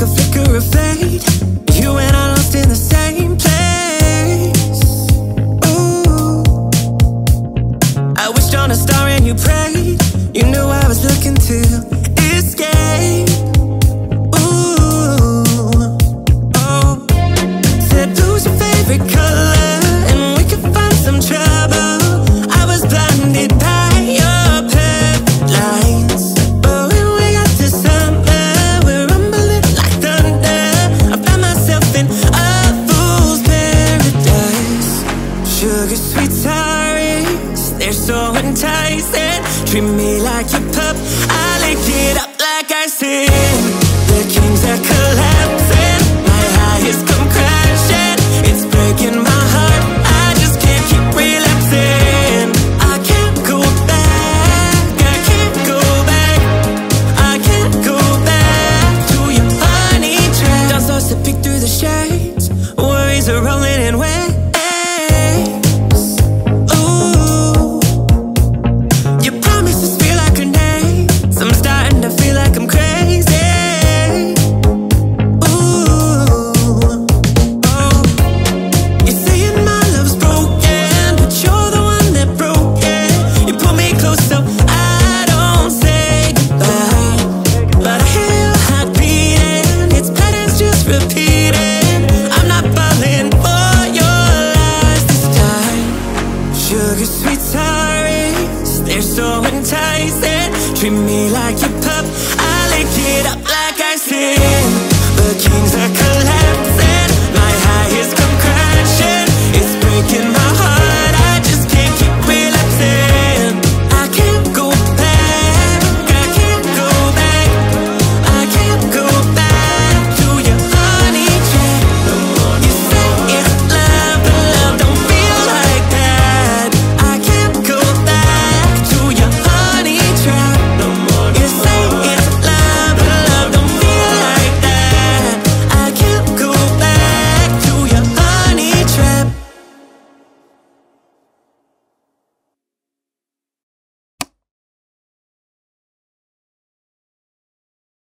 like a flicker of fate. You and Sugar sweet tyrants, they're so enticing. Treat me like your pup, I lick it up like I sin The kings are collapsing, my highest come crashing. It's breaking my heart, I just can't keep relapsing. I can't go back, I can't go back. I can't go back to your honey trap Down to sipping through the shades. Worries are rolling and wet sugar sweet tyrants. They're so enticing. Treat me like your pup. I lick it up like I said.